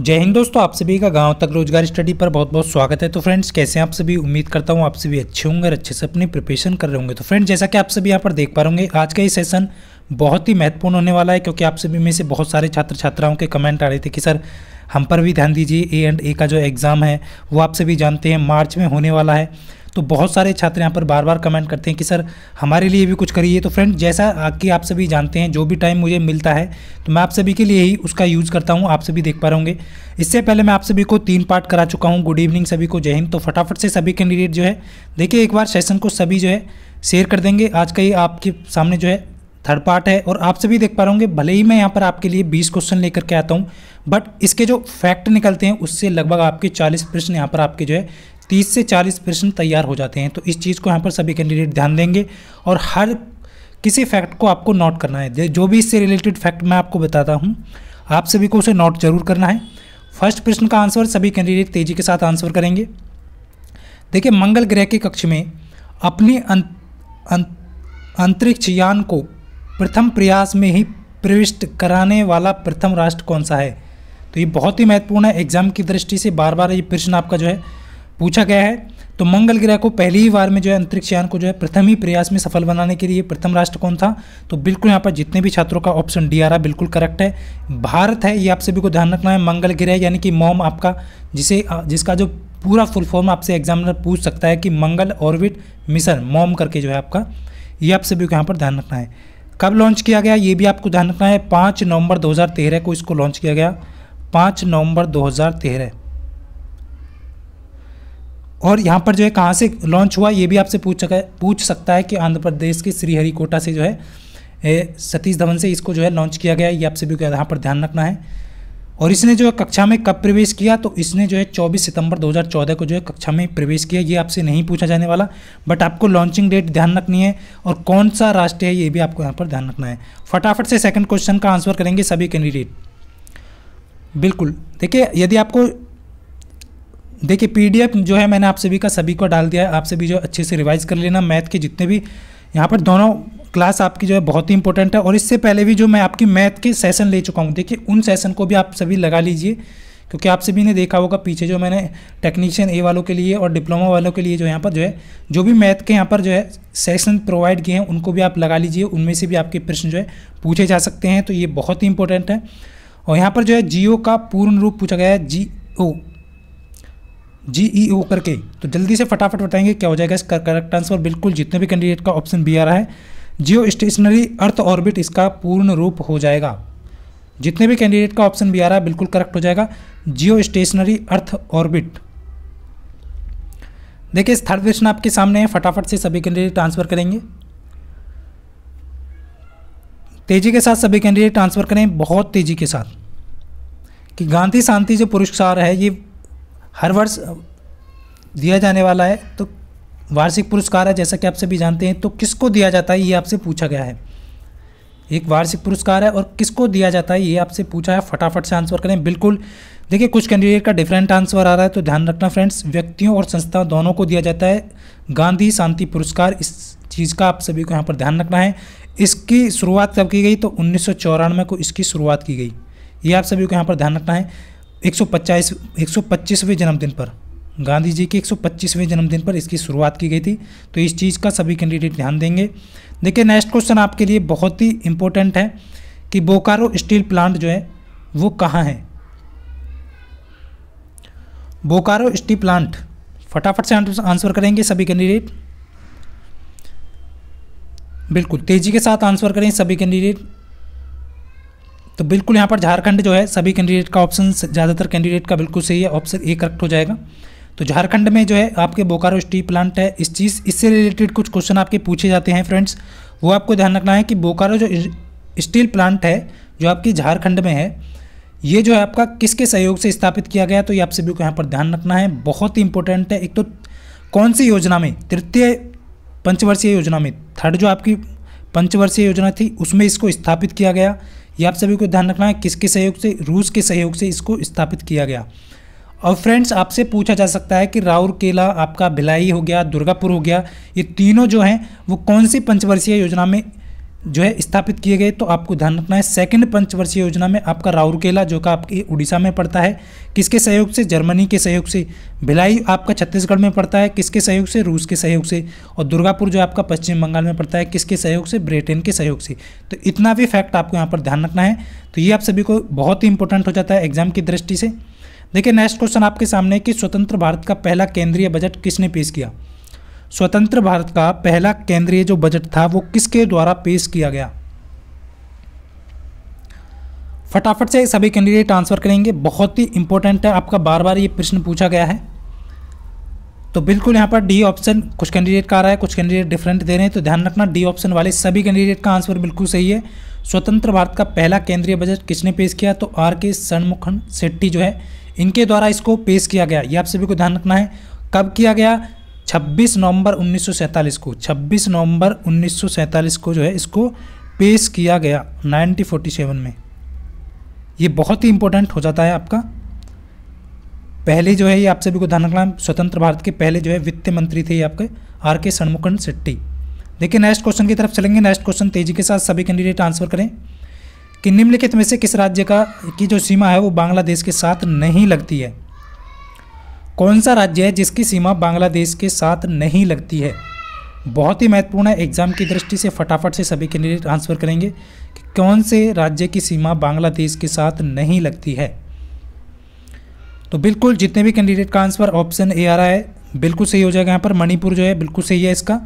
जय हिंद दोस्तों, आप सभी का गाँव तक रोज़गार स्टडी पर बहुत बहुत स्वागत है। तो फ्रेंड्स, कैसे हैं आप सभी? उम्मीद करता हूँ आप सभी अच्छे होंगे और अच्छे से अपनी प्रिपरेशन कर रहे होंगे। तो फ्रेंड्स, जैसा कि आप सभी यहाँ पर देख पा रहे आज का ये सेशन बहुत ही महत्वपूर्ण होने वाला है, क्योंकि आप सभी में से बहुत सारे छात्र छात्राओं के कमेंट आ रहे थे कि, सर, हम पर भी ध्यान दीजिए ए एंड ए का जो एग्ज़ाम है, वो आप सभी जानते हैं, मार्च में होने वाला है। तो बहुत सारे छात्र यहाँ पर बार बार कमेंट करते हैं कि, सर, हमारे लिए भी कुछ करिए। तो फ्रेंड जैसा कि आप सभी जानते हैं, जो भी टाइम मुझे मिलता है तो मैं आप सभी के लिए ही उसका यूज़ करता हूँ, आप सभी देख पा रहे होंगे। इससे पहले मैं आप सभी को तीन पार्ट करा चुका हूँ। गुड इवनिंग सभी को, जय हिंद। तो फटाफट से सभी कैंडिडेट जो है, देखिए एक बार सेशन को सभी जो है शेयर कर देंगे। आज का ही आपके सामने जो है थर्ड पार्ट है और आप सभी देख पा रहे होंगे, भले ही मैं यहाँ पर आपके लिए 20 क्वेश्चन लेकर के आता हूँ बट इसके जो फैक्ट निकलते हैं, उससे लगभग आपके 40 प्रश्न यहाँ पर आपके जो है, तीस से चालीस प्रश्न तैयार हो जाते हैं। तो इस चीज़ को यहाँ पर सभी कैंडिडेट ध्यान देंगे और हर किसी फैक्ट को आपको नोट करना है। जो भी इससे रिलेटेड फैक्ट मैं आपको बताता हूँ, आप सभी को उसे नोट ज़रूर करना है। फ़र्स्ट प्रश्न का आंसर सभी कैंडिडेट तेज़ी के साथ आंसर करेंगे। देखिए, मंगल ग्रह के कक्ष में अपनी अंतरिक्ष यान को प्रथम प्रयास में ही प्रविष्ट कराने वाला प्रथम राष्ट्र कौन सा है? तो ये बहुत ही महत्वपूर्ण है। एग्ज़ाम की दृष्टि से बार बार ये प्रश्न आपका जो है पूछा गया है। तो मंगल ग्रह को पहली ही बार में जो है अंतरिक्ष यान को जो है प्रथम ही प्रयास में सफल बनाने के लिए प्रथम राष्ट्र कौन था? तो बिल्कुल यहाँ पर जितने भी छात्रों का ऑप्शन डी आ रहा बिल्कुल करेक्ट है। भारत है, ये आप सभी को ध्यान रखना है। मंगल ग्रह यानी कि मॉम आपका, जिसे जिसका जो पूरा फुल फॉर्म आपसे एग्जामिनर पूछ सकता है कि मंगल ऑर्बिट मिशन मॉम करके जो है आपका, ये आप सभी को यहाँ पर ध्यान रखना है। कब लॉन्च किया गया, ये भी आपको ध्यान रखना है। पाँच नवंबर 2013 को इसको लॉन्च किया गया। पाँच नवंबर 2013 और यहाँ पर जो है, कहाँ से लॉन्च हुआ, ये भी आपसे पूछ सका पूछ सकता है कि आंध्र प्रदेश के श्रीहरिकोटा से जो है सतीश धवन से इसको जो है लॉन्च किया गया। ये आपसे भी यहाँ पर ध्यान रखना है। और इसने जो है कक्षा में कब प्रवेश किया तो इसने जो है 24 सितंबर 2014 को जो है कक्षा में प्रवेश किया। ये आपसे नहीं पूछा जाने वाला, बट आपको लॉन्चिंग डेट ध्यान रखनी है और कौन सा राष्ट्र है, ये भी आपको यहाँ पर ध्यान रखना है। फटाफट से सेकंड क्वेश्चन का आंसर करेंगे सभी कैंडिडेट बिल्कुल, देखिए, यदि आपको, देखिए पीडीएफ जो है मैंने आप सभी का, सभी को डाल दिया है। आप सभी जो अच्छे से रिवाइज कर लेना मैथ के जितने भी, यहाँ पर दोनों क्लास आपकी जो है बहुत ही इंपॉर्टेंट है और इससे पहले भी जो मैं आपकी मैथ के सेशन ले चुका हूँ, देखिए उन सेशन को भी आप सभी लगा लीजिए, क्योंकि आप सभी ने देखा होगा पीछे जो मैंने टेक्नीशियन ए वालों के लिए और डिप्लोमा वालों के लिए जो यहाँ पर जो है, जो भी मैथ के यहाँ पर जो है सेशन प्रोवाइड किए हैं, उनको भी आप लगा लीजिए, उनमें से भी आपके प्रश्न जो है पूछे जा सकते हैं तो ये बहुत ही इंपॉर्टेंट है। और यहाँ पर जो है जियो का पूर्ण रूप पूछा गया है जी ओ जी ई ओ करके। तो जल्दी से फटाफट बताएँगे क्या हो जाएगा इसका करेक्ट आंसर बिल्कुल जितने भी कैंडिडेट का ऑप्शन बी आ रहा है जियो स्टेशनरी अर्थ ऑर्बिट इसका पूर्ण रूप हो जाएगा। जितने भी कैंडिडेट का ऑप्शन भी आ रहा है, बिल्कुल करेक्ट हो जाएगा। Geostationary earth orbit. देखिए, इस थर्ड क्वेश्चन आपके सामने है। फटाफट से सभी कैंडिडेट आंसर करेंगे। तेज़ी के साथ सभी कैंडिडेट आंसर करें, बहुत तेज़ी के साथ। कि गांधी शांति जो पुरस्कार है, ये हर वर्ष दिया जाने वाला है तो वार्षिक पुरस्कार है, जैसा कि आप सभी जानते हैं तो किसको दिया जाता है, ये आपसे पूछा गया है। एक वार्षिक पुरस्कार है, और किसको दिया जाता है, ये आपसे पूछा है, फटाफट से आंसर करें, बिल्कुल। देखिए, कुछ कैंडिडेट का डिफरेंट आंसर आ रहा है तो ध्यान रखना फ्रेंड्स व्यक्तियों और संस्था दोनों को दिया जाता है, गांधी शांति पुरस्कार, इस चीज़ का आप सभी को यहाँ पर ध्यान रखना है। इसकी शुरुआत कब की गई तो उन्नीस सौ चौरानवे को इसकी शुरुआत की गई, ये आप सभी को यहाँ पर ध्यान रखना है एक सौ पच्चीसवें जन्मदिन पर। गांधी जी के एक सौ पच्चीसवें जन्मदिन पर इसकी शुरुआत की गई थी। तो इस चीज़ का सभी कैंडिडेट ध्यान देंगे। देखिए, नेक्स्ट क्वेश्चन आपके लिए बहुत ही इंपॉर्टेंट है कि बोकारो स्टील प्लांट जो है, वो कहाँ है? Bokaro steel plant. फटाफट से आंसर करेंगे सभी कैंडिडेट। बिल्कुल, तेज़ी के साथ आंसर करें सभी कैंडिडेट। तो बिल्कुल यहाँ पर झारखंड जो है, सभी कैंडिडेट का ऑप्शन ज़्यादातर कैंडिडेट का बिल्कुल सही है, ऑप्शन ए करेक्ट हो जाएगा। तो झारखंड में जो है आपके बोकारो स्टील प्लांट है। इस चीज़, इससे रिलेटेड कुछ क्वेश्चन आपके पूछे जाते हैं फ्रेंड्स। वो आपको ध्यान रखना है कि बोकारो जो स्टील प्लांट है, जो आपकी झारखंड में है, ये जो है आपका किसके सहयोग से स्थापित किया गया? तो ये आप सभी को यहाँ पर ध्यान रखना है। बहुत ही इंपॉर्टेंट है। एक तो कौन सी योजना में? तृतीय पंचवर्षीय योजना में। थर्ड जो आपकी पंचवर्षीय योजना थी, उसमें इसको स्थापित किया गया। ये आप सभी को ध्यान रखना है, किसके सहयोग से? रूस के सहयोग से इसको स्थापित किया गया। और फ्रेंड्स आपसे पूछा जा सकता है कि राउरकेला आपका भिलाई हो गया, दुर्गापुर हो गया, ये तीनों जो हैं, वो कौन सी पंचवर्षीय योजना में जो है स्थापित किए गए? तो आपको ध्यान रखना है सेकंड पंचवर्षीय योजना में आपका राउरकेला जो का आपकी उड़ीसा में पड़ता है, किसके सहयोग से? जर्मनी के सहयोग से। भिलाई आपका छत्तीसगढ़ में पड़ता है, किसके सहयोग से? रूस के सहयोग से। और दुर्गापुर जो आपका पश्चिम बंगाल में पड़ता है, किसके सहयोग से? ब्रिटेन के सहयोग से। तो इतना भी फैक्ट आपको यहाँ पर ध्यान रखना है। तो ये आप सभी को बहुत ही इंपॉर्टेंट हो जाता है एग्ज़ाम की दृष्टि से। देखिए नेक्स्ट क्वेश्चन आपके सामने कि स्वतंत्र भारत का पहला केंद्रीय बजट किसने पेश किया? स्वतंत्र भारत का पहला केंद्रीय जो बजट था, वो किसके द्वारा पेश किया गया? फटाफट से सभी कैंडिडेट आंसर करेंगे। बहुत ही इंपॉर्टेंट है। आपका बार बार ये प्रश्न पूछा गया है। तो बिल्कुल यहाँ पर डी ऑप्शन कुछ कैंडिडेट का आ रहा है, कुछ कैंडिडेट डिफरेंट दे रहे हैं। तो ध्यान रखना डी ऑप्शन वाले सभी कैंडिडेट का आंसर बिल्कुल सही है। स्वतंत्र भारत का पहला केंद्रीय बजट किसने पेश किया? तो आर के षणमुखन शेट्टी जो है इनके द्वारा इसको पेश किया गया। ये आप सभी को ध्यान रखना है। कब किया गया? 26 नवंबर 1947 को। 26 नवंबर 1947 को जो है इसको पेश किया गया 1947 में। ये बहुत ही इंपॉर्टेंट हो जाता है आपका। पहले जो है ये आप सभी को ध्यान रखना स्वतंत्र भारत के पहले जो है वित्त मंत्री थे ये आपके आर के षणमुखन शेट्टी। देखिए नेक्स्ट क्वेश्चन की तरफ़ चलेंगे। नेक्स्ट क्वेश्चन तेज़ी के साथ सभी कैंडिडेट आंसर करें। कि निम्नलिखित में से किस राज्य का, की जो सीमा है वो बांग्लादेश के साथ नहीं लगती है? कौन सा राज्य है जिसकी सीमा बांग्लादेश के साथ नहीं लगती है? बहुत ही महत्वपूर्ण है, एग्ज़ाम की दृष्टि से फटाफट से सभी कैंडिडेट आंसर करेंगे कि कौन से राज्य की सीमा बांग्लादेश के साथ नहीं लगती है। तो बिल्कुल जितने भी कैंडिडेट का आंसर ऑप्शन ए आ रहा है, बिल्कुल सही हो जाएगा यहाँ पर, मणिपुर जो है बिल्कुल सही है इसका।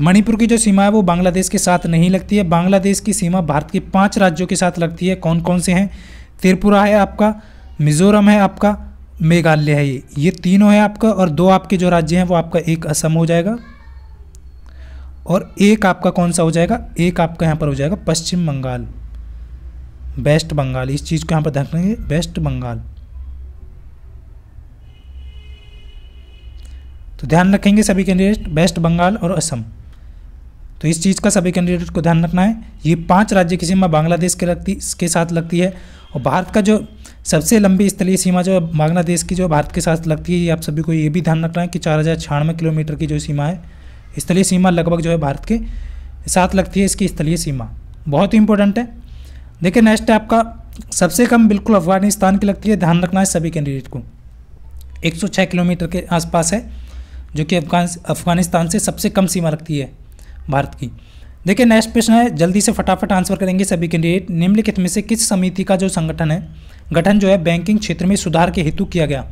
मणिपुर की जो सीमा है वो बांग्लादेश के साथ नहीं लगती है। बांग्लादेश की सीमा भारत के पाँच राज्यों के साथ लगती है। कौन कौन से हैं? त्रिपुरा है आपका, मिजोरम है आपका, मेघालय है ये। ये तीनों है आपका और दो आपके जो राज्य हैं वो आपका एक असम हो जाएगा और एक आपका कौन सा हो जाएगा? एक आपका यहाँ पर हो जाएगा पश्चिम बंगाल। वेस्ट बंगाल, इस चीज़ को यहाँ पर ध्यान रखेंगे। वेस्ट बंगाल। तो ध्यान रखेंगे सभी कैंडिडेट वेस्ट बंगाल और असम तो इस चीज़ का सभी कैंडिडेट को ध्यान रखना है। ये पाँच राज्य की सीमा बांग्लादेश के लगती, के साथ लगती है और भारत का जो सबसे लंबी स्थलीय सीमा जो बांग्लादेश की जो भारत के साथ लगती है, ये आप सभी को ये भी ध्यान रखना है कि चार हज़ार छियानवे किलोमीटर की जो सीमा है, स्थलीय सीमा लगभग जो है भारत के साथ लगती है इसकी स्थलीय सीमा। बहुत ही इंपॉर्टेंट है। देखिए नेक्स्ट है आपका, सबसे कम बिल्कुल अफ़गानिस्तान की लगती है, ध्यान रखना है सभी कैंडिडेट को। 106 किलोमीटर के आसपास है। जो कि अफगान, अफ़गानिस्तान से सबसे कम सीमा रखती है भारत की। देखिए नेक्स्ट प्रश्न है, जल्दी से फटाफट आंसर करेंगे सभी कैंडिडेट निम्नलिखित में से किस समिति का जो संगठन है, गठन जो है बैंकिंग क्षेत्र में सुधार के हेतु किया गया?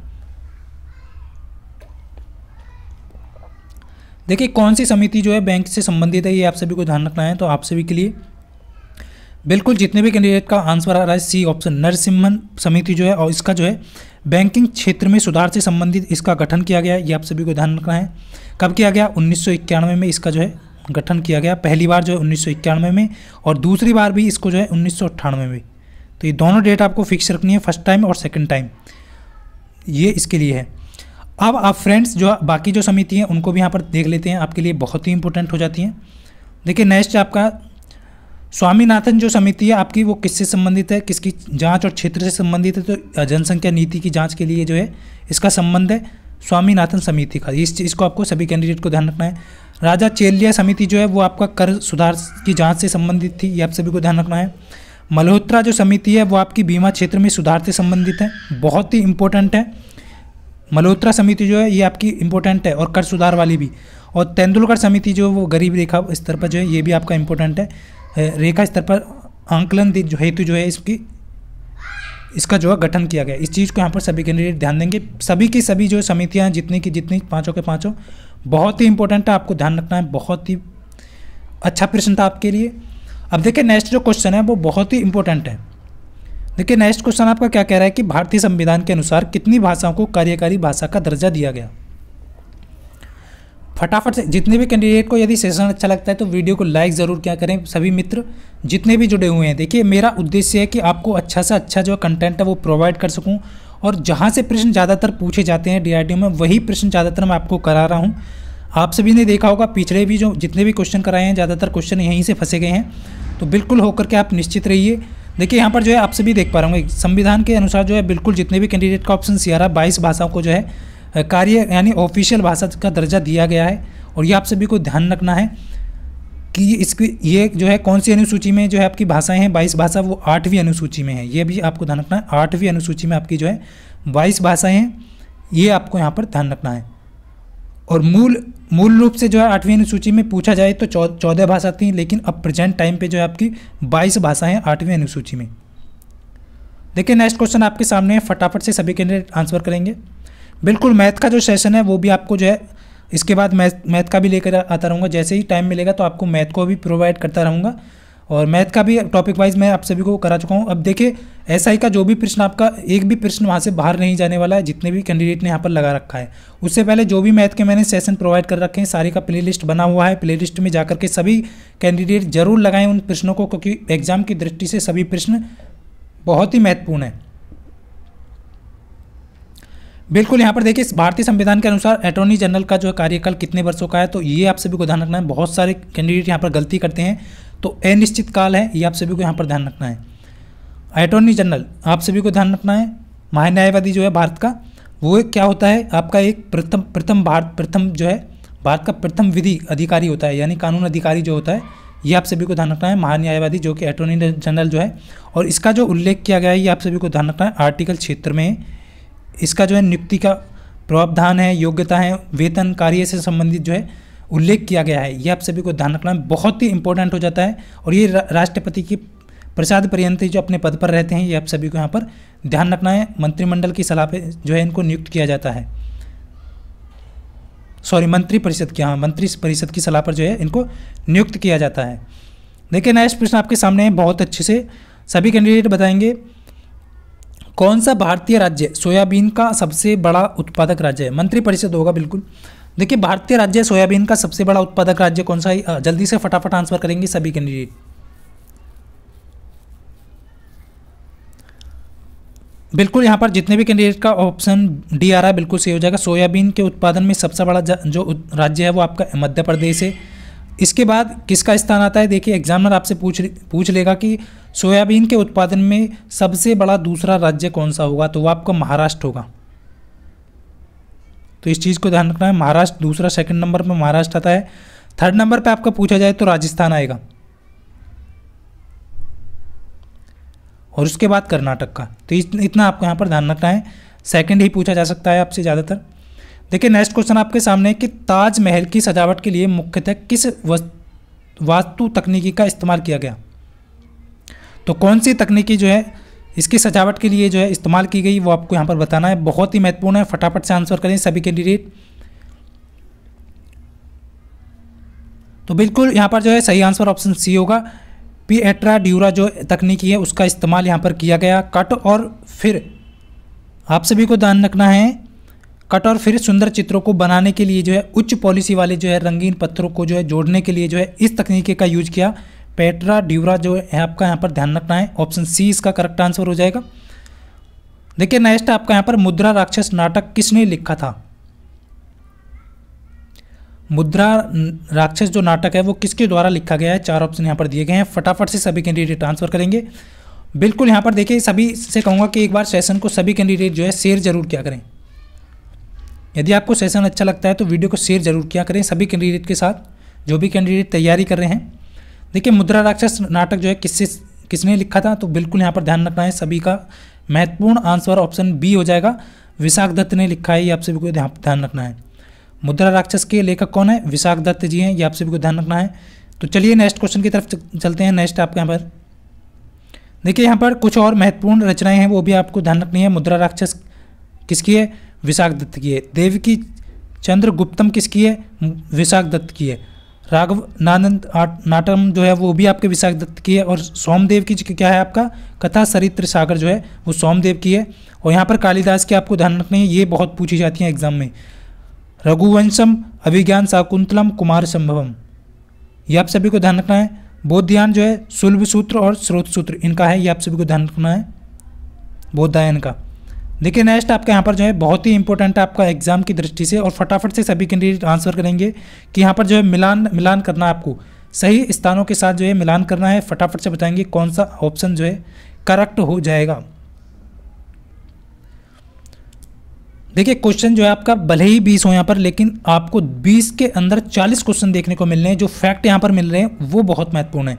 देखिए, कौन सी समिति जो है बैंक से संबंधित है, ये आप सभी को ध्यान रखना है तो आप सभी के लिए बिल्कुल जितने भी कैंडिडेट का आंसर आ रहा है सी ऑप्शन नरसिम्हन समिति जो है और इसका जो है बैंकिंग क्षेत्र में सुधार से संबंधित इसका गठन किया गया ये आप सभी को ध्यान रखना है। कब किया गया? उन्नीस सौ इक्यानवे में इसका जो है, गठन किया गया। पहली बार जो है, उन्नीस सौ इक्यानवे में और दूसरी बार भी इसको जो है, उन्नीस सौ अट्ठानवे में। तो ये दोनों डेट आपको फिक्स रखनी है फ़र्स्ट टाइम और सेकेंड टाइम ये इसके लिए है। अब आप फ्रेंड्स जो, बाकी जो समिति हैं, उनको भी यहाँ पर देख लेते हैं। आपके लिए बहुत ही इंपॉर्टेंट हो जाती हैं। देखिए नेक्स्ट आपका स्वामीनाथन जो समिति है, आपकी वो किससे संबंधित है? किसकी जाँच और क्षेत्र से संबंधित है? तो जनसंख्या नीति की जाँच के लिए जो है, इसका संबंध है स्वामीनाथन समिति का। इस चीज़ को आपको सभी कैंडिडेट को ध्यान रखना है। राजा चेलिया समिति जो है, वो आपका कर सुधार की जाँच से संबंधित थी, ये आप सभी को ध्यान रखना है। मल्होत्रा जो समिति है, वो आपकी बीमा क्षेत्र में सुधार से संबंधित है, बहुत ही इंपॉर्टेंट है। मल्होत्रा समिति जो है, ये आपकी इंपॉर्टेंट है, और कर सुधार वाली भी। और तेंदुलकर समिति जो वो गरीब रेखा स्तर पर जो है, ये भी आपका इंपॉर्टेंट है। रेखा स्तर पर आंकलन जो हेतु जो है इसकी इसका जो है गठन किया गया। इस चीज़ को यहाँ पर सभी कैंडिडेट ध्यान देंगे। सभी की सभी जो समितियाँ जितनी की जितनी, पाँचों के पाँचों, बहुत ही इंपॉर्टेंट है, आपको ध्यान रखना है, बहुत ही अच्छा प्रश्न था आपके लिए। अब देखिए नेक्स्ट जो क्वेश्चन है, वो बहुत ही इंपॉर्टेंट है। देखिए नेक्स्ट क्वेश्चन आपका क्या कह रहा है कि भारतीय संविधान के अनुसार कितनी भाषाओं को कार्यकारी भाषा का दर्जा दिया गया? फटाफट से जितने भी कैंडिडेट को यदि सेशन अच्छा लगता है तो वीडियो को लाइक ज़रूर क्या करें सभी मित्र, जितने भी जुड़े हुए हैं। देखिए, मेरा उद्देश्य है कि आपको अच्छा से अच्छा जो कंटेंट है वो प्रोवाइड कर सकूँ और जहाँ से प्रश्न ज़्यादातर पूछे जाते हैं डी में, वही प्रश्न ज़्यादातर मैं आपको करा रहा हूँ। आप सभी ने देखा होगा, पिछले भी जो जितने भी क्वेश्चन कराए हैं, ज़्यादातर क्वेश्चन यहीं से फंसे गए हैं। तो बिल्कुल होकर के आप निश्चित रहिए। देखिए, यहाँ पर जो है, आप सभी देख पा रहे होंगे, संविधान के अनुसार जो है, बिल्कुल जितने भी कैंडिडेट का ऑप्शन सी आ रहा है बाईस भाषाओं को जो है कार्य यानी ऑफिशियल भाषा का दर्जा दिया गया है और ये आप सभी को ध्यान रखना है कि इसकी, ये जो है कौन सी अनुसूची में जो है आपकी भाषाएँ हैं, बाईस भाषा वो आठवीं अनुसूची में है। ये भी आपको ध्यान रखना है, आठवीं अनुसूची में आपकी जो है बाईस भाषाएँ हैं, ये आपको यहाँ पर ध्यान रखना है। और मूल मूल रूप से जो है आठवीं अनुसूची में पूछा जाए तो चौदह भाषा थी, लेकिन अब प्रेजेंट टाइम पे जो है आपकी बाईस भाषाएँ आठवीं अनुसूची में। देखिए, नेक्स्ट क्वेश्चन आपके सामने है, फटाफट से सभी कैंडिडेट आंसर करेंगे। बिल्कुल, मैथ का जो सेशन है, वो भी आपको जो है, इसके बाद मैथ मैथ का भी लेकर आता रहूँगा। जैसे ही टाइम मिलेगा तो आपको मैथ को भी प्रोवाइड करता रहूँगा। और मैथ का भी टॉपिक वाइज मैं आप सभी को करा चुका हूँ। अब देखिए एस का जो भी प्रश्न आपका, एक भी प्रश्न वहाँ से बाहर नहीं जाने वाला है, जितने भी कैंडिडेट ने यहाँ पर लगा रखा है। उससे पहले जो भी मैथ के मैंने सेशन प्रोवाइड कर रखे हैं, सारे का प्लेलिस्ट बना हुआ है। प्लेलिस्ट में जाकर के सभी कैंडिडेट ज़रूर लगाएँ उन प्रश्नों को, क्योंकि एग्ज़ाम की दृष्टि से सभी प्रश्न बहुत ही महत्वपूर्ण है। बिल्कुल, यहाँ पर देखिए भारतीय संविधान के अनुसार अटॉर्नी जनरल का जो कार्यकाल कितने वर्षों का है तो ये आप सभी को ध्यान रखना है। बहुत सारे कैंडिडेट यहाँ पर गलती करते हैं तो अनिश्चित काल है, ये आप सभी को यहाँ पर ध्यान रखना है। अटॉर्नी जनरल आप सभी को ध्यान रखना है महान्यायवादी जो है भारत का, वो क्या होता है, आपका एक प्रथम प्रथम भारत, प्रथम जो है, भारत का प्रथम विधि अधिकारी होता है, यानी कानून अधिकारी जो होता है, ये आप सभी को ध्यान रखना है महान्यायवादी जो कि अटॉर्नी जनरल जो है। और इसका जो उल्लेख किया गया है, ये आप सभी को ध्यान रखना है आर्टिकल क्षेत्र में इसका जो है नियुक्ति का प्रावधान है, योग्यता है, वेतन, कार्य से संबंधित जो है उल्लेख किया गया है। ये आप सभी को ध्यान रखना, बहुत ही इंपॉर्टेंट हो जाता है और ये राष्ट्रपति की प्रसाद पर्यंत जो अपने पद पर रहते हैं, ये आप सभी को यहाँ पर ध्यान रखना है। मंत्रिमंडल की सलाह पे जो है इनको नियुक्त किया जाता है। सॉरी मंत्री परिषद की हाँ मंत्री परिषद की सलाह पर जो है इनको नियुक्त किया जाता है। देखिए नेक्स्ट प्रश्न आपके सामने बहुत अच्छे से सभी कैंडिडेट बताएँगे। कौन सा भारतीय राज्य सोयाबीन का सबसे बड़ा उत्पादक राज्य है? मंत्रिपरिषद होगा, बिल्कुल। देखिए, भारतीय राज्य सोयाबीन का सबसे बड़ा उत्पादक राज्य कौन सा है? जल्दी से फटाफट आंसर करेंगे सभी कैंडिडेट। बिल्कुल, यहाँ पर जितने भी कैंडिडेट का ऑप्शन डी आ रहा है, बिल्कुल सही हो जाएगा। सोयाबीन के उत्पादन में सबसे बड़ा जो राज्य है, वो आपका मध्य प्रदेश है। इसके बाद किसका स्थान आता है? देखिए एग्जामिनर आपसे पूछ पूछ लेगा कि सोयाबीन के उत्पादन में सबसे बड़ा दूसरा राज्य कौन सा होगा? तो वो आपका महाराष्ट्र होगा। तो इस चीज़ को ध्यान रखना है, महाराष्ट्र दूसरा सेकंड नंबर पर महाराष्ट्र आता है। थर्ड नंबर पे आपका पूछा जाए तो राजस्थान आएगा। और उसके बाद कर्नाटक का। तो इतना आपको यहाँ पर ध्यान रखना है। सेकंड ही पूछा जा सकता है आपसे ज़्यादातर। देखिए नेक्स्ट क्वेश्चन आपके सामने है कि ताजमहल की सजावट के लिए मुख्यतः किस वास्तु तकनीकी का इस्तेमाल किया गया? तो कौन सी तकनीकी जो है, इसकी सजावट के लिए जो है इस्तेमाल की गई, वो आपको यहाँ पर बताना है। बहुत ही महत्वपूर्ण है, फटाफट से आंसर करें सभी कैंडिडेट तो बिल्कुल, यहाँ पर जो है सही आंसर ऑप्शन सी होगा। पी एट्रा ड्यूरा जो तकनीकी है, उसका इस्तेमाल यहाँ पर किया गया। कट और फिर आप सभी को ध्यान रखना है कट और फिर सुंदर चित्रों को बनाने के लिए जो है, उच्च पॉलिसी वाले जो है, रंगीन पत्थरों को जो है, जोड़ने के लिए जो है, इस तकनीकी का यूज़ किया। पेट्रा, ड्यूरा जो है आपका यहाँ पर ध्यान रखना है। ऑप्शन सी इसका करेक्ट आंसर हो जाएगा। देखिए नेक्स्ट आपका यहाँ पर मुद्रा राक्षस नाटक किसने लिखा था? मुद्रा राक्षस जो नाटक है, वो किसके द्वारा लिखा गया है? चार ऑप्शन यहाँ पर दिए गए हैं। फटाफट से सभी कैंडिडेट आंसर करेंगे। बिल्कुल यहाँ पर देखिए, सभी से कहूँगा कि एक बार सेशन को सभी कैंडिडेट जो है शेयर ज़रूर किया करें। यदि आपको सेशन अच्छा लगता है तो वीडियो को शेयर ज़रूर किया करें सभी कैंडिडेट के साथ, जो भी कैंडिडेट तैयारी कर रहे हैं। देखिए, मुद्रा राक्षस नाटक जो है, किससे, किसने लिखा था तो बिल्कुल यहाँ पर ध्यान रखना है, सभी का महत्वपूर्ण आंसर ऑप्शन बी हो जाएगा। विशाख दत्त ने लिखा है, ये आप सभी को ध्यान रखना है। मुद्रा राक्षस के लेखक कौन है? विशाख दत्त जी हैं, ये आप सभी को ध्यान रखना है। तो चलिए नेक्स्ट क्वेश्चन की तरफ़ चलते हैं नेक्स्ट आपके यहाँ पर। देखिए, यहाँ पर कुछ और महत्वपूर्ण रचनाएँ हैं, वो भी आपको ध्यान रखनी है। मुद्रा राक्षस किसकी है? विशाख दत्त की है। देवकी चंद्र गुप्तम किसकी है? विशाख दत्त की है। राघव नानंद नाटम जो है, वो भी आपके विशाख दत्त की है। और सोमदेव की क्या है आपका? कथा सरित्र सागर जो है, वो सोमदेव की है। और यहाँ पर कालिदास की आपको ध्यान रखना है, ये बहुत पूछी जाती हैं एग्ज़ाम में। रघुवंशम अभिज्ञान शाकुंतलम कुमार संभवम। ये आप सभी को ध्यान रखना है। बोध्यान जो है, सुलभ सूत्र और स्रोत सूत्र, इनका है, ये आप सभी को ध्यान रखना है। बोधायन का। देखिए नेक्स्ट आपके यहाँ पर जो है बहुत ही इंपॉर्टेंट है आपका एग्ज़ाम की दृष्टि से और फटाफट से सभी कैंडिडेट आंसर करेंगे कि यहाँ पर जो है मिलान मिलान करना आपको। सही स्थानों के साथ जो है मिलान करना है, फटाफट से बताएँगे कौन सा ऑप्शन जो है करेक्ट हो जाएगा। देखिए क्वेश्चन जो है आपका भले ही बीस हो यहाँ पर, लेकिन आपको बीस के अंदर चालीस क्वेश्चन देखने को मिल रहे हैं, जो फैक्ट यहाँ पर मिल रहे हैं, वो बहुत महत्वपूर्ण है।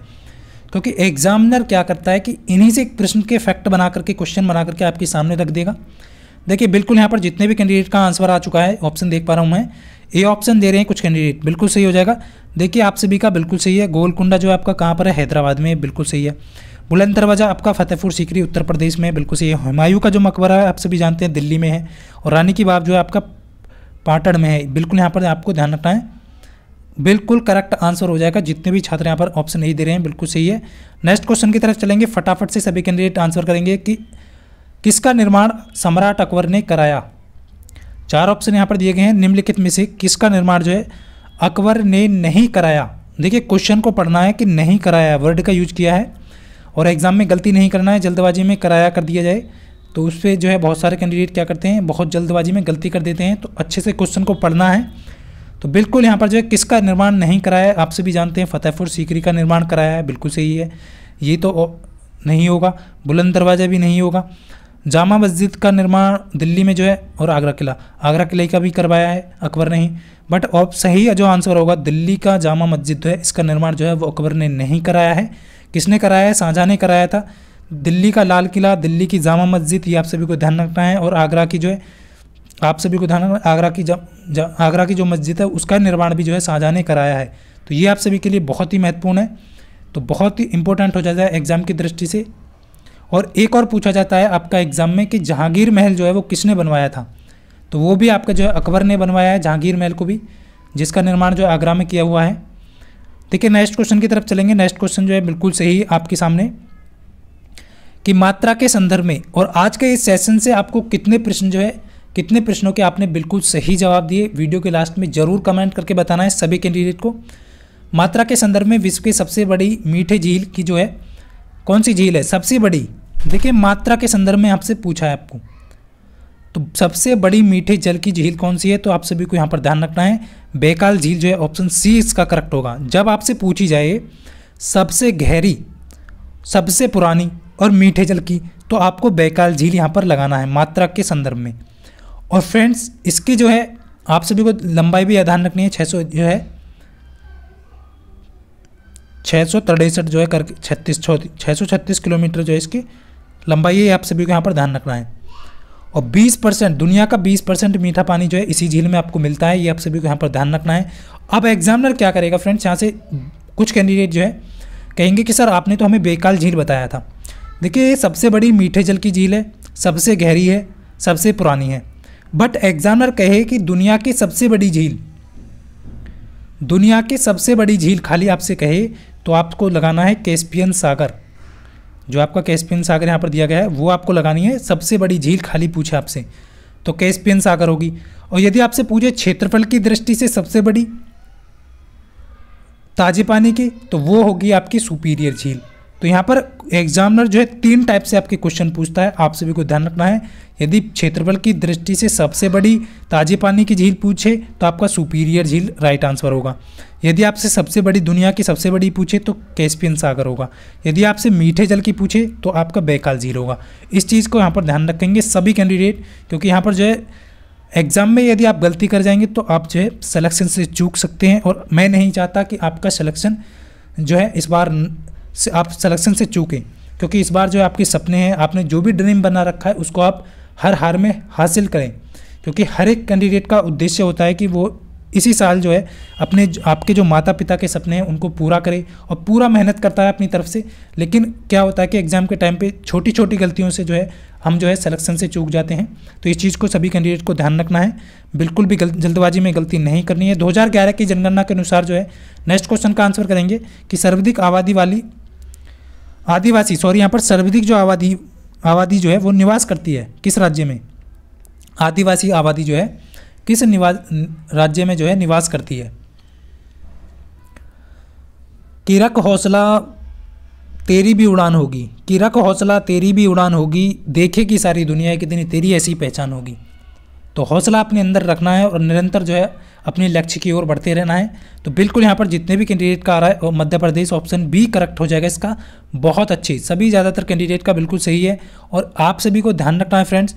क्योंकि एग्जामिनर क्या करता है कि इन्हीं से एक प्रश्न के फैक्ट बना करके क्वेश्चन बना करके आपके सामने रख देगा। देखिए, बिल्कुल यहाँ पर जितने भी कैंडिडेट का आंसर आ चुका है ऑप्शन देख पा रहा हूँ मैं। ए ऑप्शन दे रहे हैं कुछ कैंडिडेट बिल्कुल सही हो जाएगा। देखिए, आप सभी का बिल्कुल सही है। गोलकुंडा जो आपका कहाँ पर है? हैदराबाद में, बिल्कुल सही है। बुलंद दरवाज़ा आपका फतेहपुर सीकरी, उत्तर प्रदेश में, बिल्कुल सही है। हुमायूं का जो मकबरा है, आप सभी जानते हैं, दिल्ली में है। और रानी की बाग जो है आपका पाटड़ में है। बिल्कुल यहाँ पर आपको ध्यान रखना है। बिल्कुल करेक्ट आंसर हो जाएगा। जितने भी छात्र यहाँ पर ऑप्शन नहीं दे रहे हैं, बिल्कुल सही है। नेक्स्ट क्वेश्चन की तरफ़ चलेंगे। फटाफट से सभी कैंडिडेट आंसर करेंगे कि किसका निर्माण सम्राट अकबर ने कराया? चार ऑप्शन यहाँ पर दिए गए हैं। निम्नलिखित में से किसका निर्माण जो है, अकबर ने नहीं कराया? देखिए क्वेश्चन को पढ़ना है कि नहीं कराया। वर्ड का यूज़ किया है और एग्ज़ाम में गलती नहीं करना है। जल्दबाजी में कराया कर दिया जाए। तो उस पर जो है, बहुत सारे कैंडिडेट क्या करते हैं, बहुत जल्दबाजी में गलती कर देते हैं। तो अच्छे से क्वेश्चन को पढ़ना है। तो बिल्कुल यहाँ पर जो है किसका निर्माण नहीं कराया है आपसे भी जानते हैं, फतेहपुर सीकरी का निर्माण कराया है, बिल्कुल सही है। ये तो नहीं होगा, बुलंद दरवाज़ा भी नहीं होगा। जामा मस्जिद का निर्माण दिल्ली में जो है और आगरा किला, आगरा किले का भी करवाया है, अकबर ने ही। बट अब सही जो आंसर होगा, दिल्ली का जामा मस्जिद जो है, इसका निर्माण जो है, वो अकबर ने नहीं कराया है। किसने कराया है? शाहजहाँ ने कराया था। दिल्ली का लाल किला, दिल्ली की जामा मस्जिद, ये आप सभी को ध्यान रखना है और आगरा की जो है आप सभी को ध्यान आगरा की जब आगरा की जो मस्जिद है, उसका निर्माण भी जो है शाहजहाँ ने कराया है। तो ये आप सभी के लिए बहुत ही महत्वपूर्ण है। तो बहुत ही इंपॉर्टेंट हो जाता है एग्ज़ाम की दृष्टि से। और एक और पूछा जाता है आपका एग्ज़ाम में कि जहांगीर महल जो है वो किसने बनवाया था? तो वो भी आपका जो है अकबर ने बनवाया है, जहांगीर महल को भी, जिसका निर्माण जो आगरा में किया हुआ है। देखिए नेक्स्ट क्वेश्चन की तरफ़ चलेंगे। नेक्स्ट क्वेश्चन जो है बिल्कुल सही आपके सामने। कि मात्रा के संदर्भ में और आज के इस सेशन से आपको कितने प्रश्न जो है कितने प्रश्नों के आपने बिल्कुल सही जवाब दिए, वीडियो के लास्ट में ज़रूर कमेंट करके बताना है सभी कैंडिडेट को। मात्रा के संदर्भ में विश्व की सबसे बड़ी मीठे झील की जो है, कौन सी झील है? सबसे बड़ी। देखिए, मात्रा के संदर्भ में आपसे पूछा है आपको। तो सबसे बड़ी मीठे जल की झील कौन सी है? तो आप सभी को यहाँ पर ध्यान रखना है, बेकाल झील जो है ऑप्शन सी इसका करेक्ट होगा। जब आपसे पूछी जाए, सबसे गहरी, सबसे पुरानी और मीठे जल की तो आपको बेकाल झील यहाँ पर लगाना है, मात्रा के संदर्भ में। और फ्रेंड्स इसकी जो है, आप सभी को लंबाई भी ध्यान रखनी है छः सौ जो है छः सौ तिरसठ जो है कर छत्तीस छः सौ छत्तीस किलोमीटर जो है इसकी लंबाई है, आप सभी को यहाँ पर ध्यान रखना है। और 20 परसेंट, दुनिया का 20 परसेंट मीठा पानी जो है, इसी झील में आपको मिलता है, ये आप सभी को यहाँ पर ध्यान रखना है। अब एग्जामिनर क्या करेगा फ्रेंड्स यहाँ से कुछ कैंडिडेट जो है, कहेंगे कि, सर, आपने तो हमें बेकाल झील बताया था। देखिए, ये सबसे बड़ी मीठे जल की झील है, सबसे गहरी है, सबसे पुरानी है। बट एग्जामिनर कहे कि दुनिया की सबसे बड़ी झील। दुनिया की सबसे बड़ी झील खाली आपसे कहे तो आपको लगाना है कैस्पियन सागर। जो आपका कैस्पियन सागर यहाँ पर दिया गया है, वो आपको लगानी है। सबसे बड़ी झील खाली पूछे आपसे तो कैस्पियन सागर होगी। और यदि आपसे पूछे क्षेत्रफल की दृष्टि से सबसे बड़ी, ताजे पानी की तो वो होगी आपकी सुपीरियर झील। तो यहाँ पर एग्जामिनर जो है तीन टाइप से आपके क्वेश्चन पूछता है। आप सभी को ध्यान रखना है। यदि क्षेत्रफल की दृष्टि से सबसे बड़ी ताजे पानी की झील पूछे तो आपका सुपीरियर झील राइट आंसर होगा। यदि आपसे सबसे बड़ी दुनिया की सबसे बड़ी पूछे तो कैस्पियन सागर होगा। यदि आपसे मीठे जल की पूछे तो आपका बैकाल झील होगा। इस चीज़ को यहाँ पर ध्यान रखेंगे सभी कैंडिडेट क्योंकि यहाँ पर जो है एग्ज़ाम में यदि आप गलती कर जाएँगे तो आप जो है सलेक्शन से चूक सकते हैं। और मैं नहीं चाहता कि आपका सलेक्शन जो है इस बार से आप सिलेक्शन से चूकें। क्योंकि इस बार जो आपके सपने हैं, आपने जो भी ड्रीम बना रखा है, उसको आप हर हार में हासिल करें। क्योंकि हर एक कैंडिडेट का उद्देश्य होता है कि वो इसी साल जो है अपने आपके जो माता पिता के सपने हैं, उनको पूरा करे और पूरा मेहनत करता है अपनी तरफ़ से। लेकिन क्या होता है कि एग्ज़ाम के टाइम पे छोटी छोटी गलतियों से जो है, हम जो है सिलेक्शन से चूक जाते हैं। तो इस चीज़ को सभी कैंडिडेट को ध्यान रखना है। बिल्कुल भी जल्दबाजी में गलती नहीं करनी है। 2011 की जनगणना के अनुसार जो है नेक्स्ट क्वेश्चन का आंसर करेंगे कि सर्वाधिक आबादी वाली आदिवासी सॉरी यहाँ पर सर्वाधिक जो आबादी आबादी जो है वो निवास करती है, किस राज्य में? आदिवासी आबादी जो है, किस निवास, राज्य में जो है निवास करती है? किरक हौसला तेरी भी उड़ान होगी। किरक हौसला तेरी भी उड़ान होगी। देखेगी सारी दुनिया कितनी तेरी ऐसी पहचान होगी। तो हौसला अपने अंदर रखना है और निरंतर जो है अपने लक्ष्य की ओर बढ़ते रहना है। तो बिल्कुल यहाँ पर जितने भी कैंडिडेट का आ रहा है Madhya Pradesh option B correct हो जाएगा इसका। बहुत अच्छी। सभी ज़्यादातर कैंडिडेट का बिल्कुल सही है। और आप सभी को ध्यान रखना है फ्रेंड्स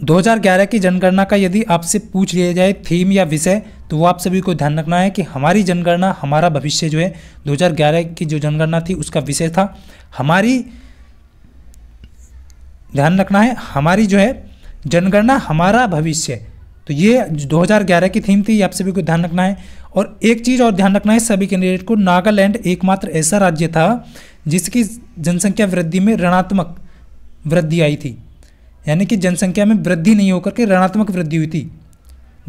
2011 की जनगणना का यदि आपसे पूछ लिया जाए थीम या विषय तो वो आप सभी को ध्यान रखना है कि हमारी जनगणना, हमारा भविष्य जो है 2011 की जो जनगणना थी, उसका विषय था। हमारी, ध्यान रखना है, हमारी जो है, जनगणना, हमारा भविष्य तो ये 2011 की थीम थी आप सभी को ध्यान रखना है। और एक चीज़ और ध्यान रखना है, सभी कैंडिडेट को नागालैंड एकमात्र ऐसा राज्य था, जिसकी जनसंख्या वृद्धि में ऋणात्मक वृद्धि आई थी। यानी कि जनसंख्या में वृद्धि नहीं होकर के ऋणात्मक वृद्धि हुई थी,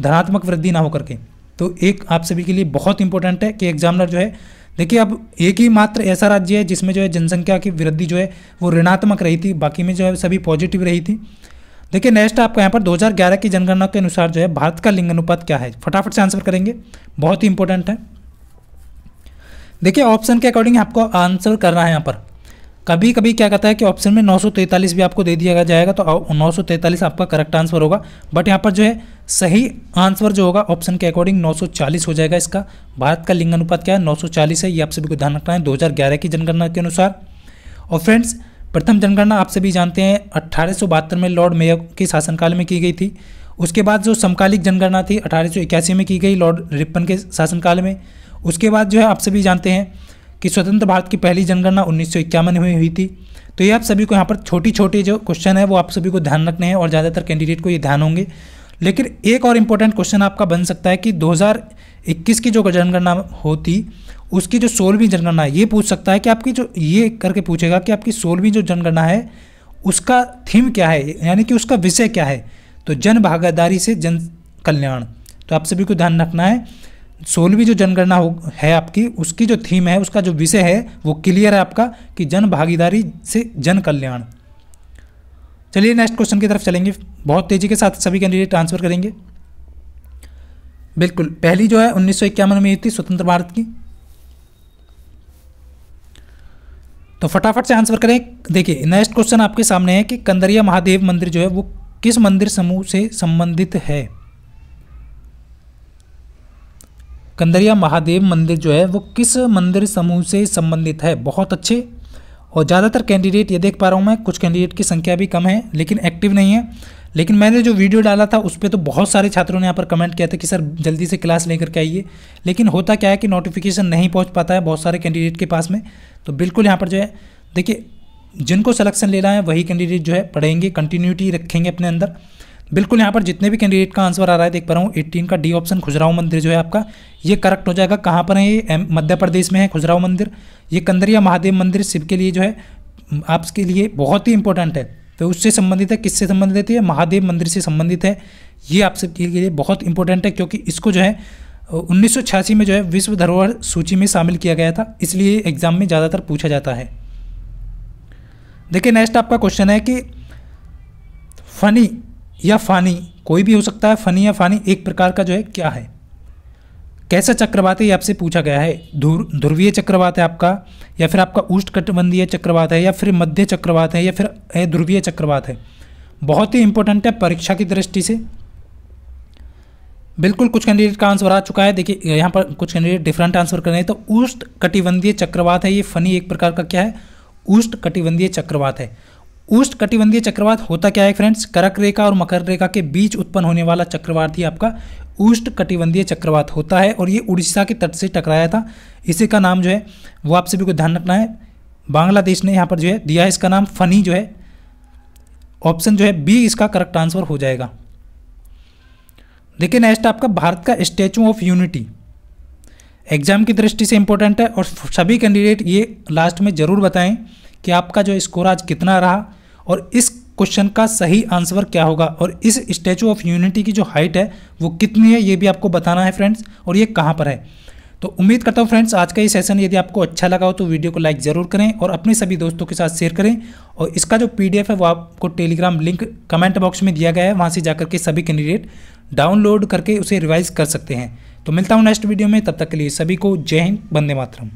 धनात्मक वृद्धि ना होकर के। तो एक आप सभी के लिए बहुत इंपॉर्टेंट है कि एग्जामिनर जो है, देखिए अब एक ही मात्र ऐसा राज्य है जिसमें जो है जनसंख्या की वृद्धि जो है, वो ऋणात्मक रही थी, बाकी में जो है सभी पॉजिटिव रही थी। देखिए नेक्स्ट आपको यहाँ पर 2011 की जनगणना के अनुसार जो है भारत का लिंग अनुपात क्या है? फटाफट से आंसर करेंगे। बहुत ही इंपॉर्टेंट है। देखिए ऑप्शन के अकॉर्डिंग आपको आंसर करना है यहाँ पर। कभी कभी क्या कहता है कि ऑप्शन में 943 भी आपको दे दिया जाएगा तो 943 आपका करेक्ट आंसर होगा। बट यहाँ पर जो है सही आंसर जो होगा ऑप्शन के अकॉर्डिंग 940 हो जाएगा इसका। भारत का लिंग अनुपात क्या है? 940 है। ये आप सभी को ध्यान रखना है 2011 की जनगणना के अनुसार। और फ्रेंड्स प्रथम जनगणना आप सभी जानते हैं अट्ठारह में लॉर्ड मेयर के शासनकाल में की गई थी। उसके बाद जो समकालिक जनगणना थी, अठारह में की गई लॉर्ड रिपन के शासनकाल में। उसके बाद जो है, आप सभी जानते हैं कि स्वतंत्र भारत की पहली जनगणना उन्नीस सौ इक्यावन में हुई हुई थी। तो ये आप सभी को यहाँ पर छोटी छोटी जो क्वेश्चन है, वो आप सभी को ध्यान रखने हैं और ज़्यादातर कैंडिडेट को ये ध्यान होंगे। लेकिन एक और इम्पोर्टेंट क्वेश्चन आपका बन सकता है कि 2021 की जो जनगणना होती उसकी जो सोलहवीं जनगणना है, ये पूछ सकता है कि आपकी जो, ये करके पूछेगा कि आपकी सोलहवीं जो जनगणना है, उसका थीम क्या है? यानी कि उसका विषय क्या है? तो जन भागीदारी से जन कल्याण। तो आप सभी को ध्यान रखना है सोलहवीं जो जनगणना हो, है आपकी, उसकी जो थीम है, उसका जो विषय है, वो क्लियर है आपका कि जन भागीदारी से जन कल्याण। चलिए नेक्स्ट क्वेश्चन की तरफ़ चलेंगे। बहुत तेज़ी के साथ सभी कैंडिडेट ट्रांसफ़र करेंगे। बिल्कुल, पहली जो है, उन्नीस सौ इक्यावन में थी, स्वतंत्र भारत की। तो फटाफट से आंसर करें। देखिए नेक्स्ट क्वेश्चन आपके सामने है कि कंदरिया महादेव मंदिर जो है, वो किस मंदिर समूह से संबंधित है? कंदरिया महादेव मंदिर जो है, वो किस मंदिर समूह से संबंधित है? बहुत अच्छे। और ज़्यादातर कैंडिडेट ये देख पा रहा हूँ मैं, कुछ कैंडिडेट की संख्या भी कम है, लेकिन एक्टिव नहीं है। लेकिन मैंने जो वीडियो डाला था उस पर तो बहुत सारे छात्रों ने यहाँ पर कमेंट किया था कि, सर, जल्दी से क्लास लेकर के आइए। लेकिन होता क्या है कि नोटिफिकेशन नहीं पहुँच पाता है बहुत सारे कैंडिडेट के पास में। तो बिल्कुल यहाँ पर जो है, देखिए, जिनको सलेक्शन लेना है, वही कैंडिडेट जो है पढ़ेंगे कंटिन्यूटी रखेंगे अपने अंदर। बिल्कुल यहाँ पर जितने भी कैंडिडेट का आंसर आ रहा है, देख पा रहा हूँ एट्टीन का डी ऑप्शन खुजराव मंदिर जो है आपका, ये करेक्ट हो जाएगा। कहाँ पर है ये? मध्य प्रदेश में है खुजराव मंदिर। ये कंदरिया महादेव मंदिर शिव के लिए जो है, आपके लिए बहुत ही इंपॉर्टेंट है। तो उससे संबंधित है, किससे संबंधित है? महादेव मंदिर से संबंधित है। ये आप सबके लिए बहुत इंपॉर्टेंट है, क्योंकि इसको जो है, उन्नीस सौ छियासी में जो है, विश्व धरोहर सूची में शामिल किया गया था। इसलिए एग्ज़ाम में ज़्यादातर पूछा जाता है। देखिए नेक्स्ट आपका क्वेश्चन है कि फनी या फानी कोई भी हो सकता है फनी या फानी एक प्रकार का जो है, क्या है? कैसा चक्रवात है ये आपसे पूछा गया है? ध्रुवीय चक्रवात है आपका, या फिर आपका उष्ट कटबंधीय चक्रवात है, या फिर मध्य चक्रवात है, या फिर ध्रुवीय चक्रवात है? बहुत ही इंपॉर्टेंट है परीक्षा की दृष्टि से। बिल्कुल कुछ कैंडिडेट का आंसर आ चुका है। देखिए, यहाँ पर कुछ कैंडिडेट डिफरेंट आंसर कर रहे हैं। तो उष्ट कटिबंधीय चक्रवात है, ये फनी एक प्रकार का क्या है? उष्ट कटिबंधीय चक्रवात है। उष्ट कटिबंधीय चक्रवात होता क्या है फ्रेंड्स करक रेखा और मकर रेखा के बीच उत्पन्न होने वाला चक्रवात ही आपका उष्ट कटिबंधीय चक्रवात होता है और ये उड़ीसा के तट से टकराया था। इसी का नाम जो है, वो आप सभी को ध्यान रखना है। बांग्लादेश ने यहाँ पर जो है, दिया है इसका नाम फनी जो है। ऑप्शन जो है, बी इसका करेक्ट आंसर हो जाएगा। देखिए नेक्स्ट आपका भारत का स्टैचू ऑफ़ यूनिटी। एग्ज़ाम की दृष्टि से इंपॉर्टेंट है और सभी कैंडिडेट ये लास्ट में ज़रूर बताएँ कि आपका जो स्कोर आज कितना रहा और इस क्वेश्चन का सही आंसर क्या होगा? और इस स्टैचू ऑफ़ यूनिटी की जो हाइट है, वो कितनी है, ये भी आपको बताना है फ्रेंड्स, और ये कहाँ पर है? तो उम्मीद करता हूँ फ्रेंड्स, आज का ये सेशन यदि आपको अच्छा लगा हो तो वीडियो को लाइक ज़रूर करें और अपने सभी दोस्तों के साथ शेयर करें। और इसका जो पीडीएफ है, वो आपको टेलीग्राम लिंक कमेंट बॉक्स में दिया गया है, वहाँ से जाकर के सभी कैंडिडेट डाउनलोड करके उसे रिवाइज कर सकते हैं। तो मिलता हूँ नेक्स्ट वीडियो में, तब तक के लिए सभी को जय हिंद बंदे मातरम।